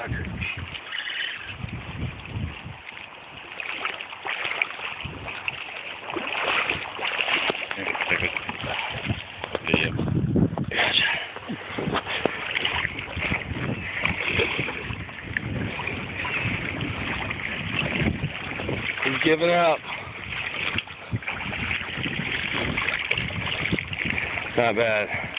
sucker. He's giving up. Not bad.